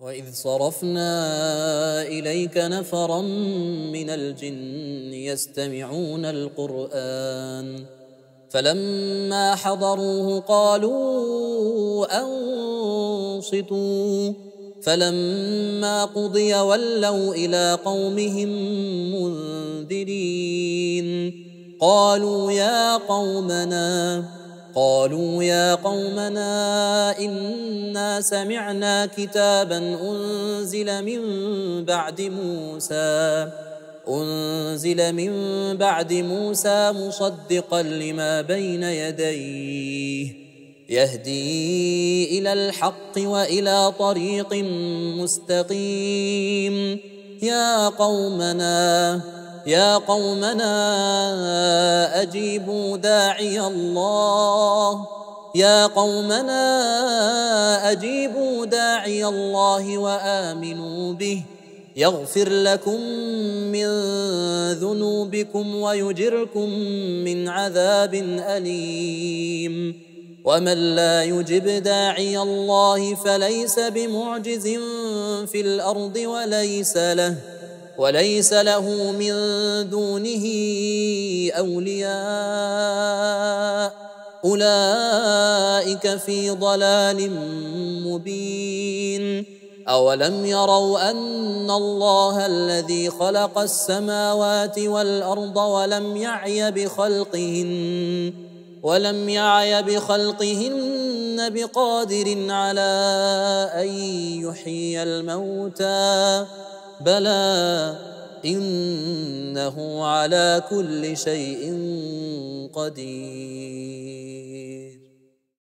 واذ صرفنا اليك نفرا من الجن يستمعون القران فلما حضروه قالوا انصتوا فلما قضي ولوا إلى قومهم منذرين قالوا يا قومنا قالوا يا قومنا إنا سمعنا كتابا أنزل من بعد موسى أنزل من بعد موسى مصدقا لما بين يديه يهدي إلى الحق وإلى طريق مستقيم. يا قومنا يا قومنا أجيبوا داعي الله. يا قومنا أجيبوا داعي الله وآمنوا به. يغفر لكم من ذنوبكم ويجركم من عذاب أليم. ومن لا يجب داعي الله فليس بمعجز في الأرض وليس له. وليس له من دونه أولياء. أولئك في ضلال مبين. أولم يروا أن الله الذي خلق السماوات والأرض ولم يعي بخلقهن ولم يعي بخلقهن بقادر على أن يحيي الموتى. بلى انه على كل شيء قدير